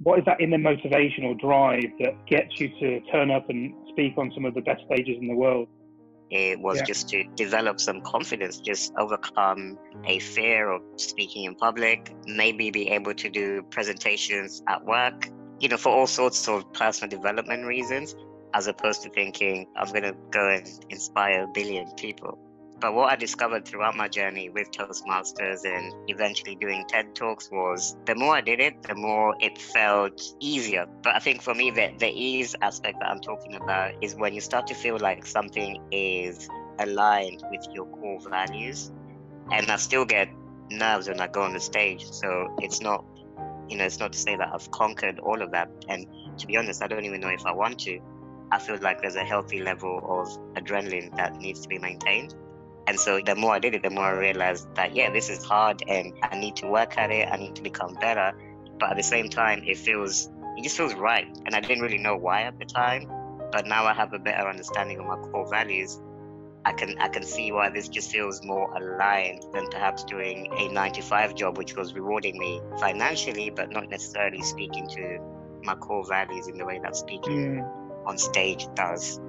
what is that inner motivation or drive that gets you to turn up and speak on some of the best stages in the world? It was yeah. just to develop some confidence, just overcome a fear of speaking in public, maybe be able to do presentations at work, you know, for all sorts of personal development reasons, as opposed to thinking, I'm going to go and inspire a billion people. But what I discovered throughout my journey with Toastmasters and eventually doing TED Talks was the more I did it, the more it felt easier. But I think for me, the, the ease aspect that I'm talking about is when you start to feel like something is aligned with your core values. And I still get nerves when I go on the stage. So it's not, you know, it's not to say that I've conquered all of that. And to be honest, I don't even know if I want to. I feel like there's a healthy level of adrenaline that needs to be maintained. And so the more I did it, the more I realized that, yeah, this is hard and I need to work at it. I need to become better. But at the same time, it feels, it just feels right. And I didn't really know why at the time. But now I have a better understanding of my core values. I can I can see why this just feels more aligned than perhaps doing a 95 job, which was rewarding me financially, but not necessarily speaking to my core values in the way that speaking mm. on stage does.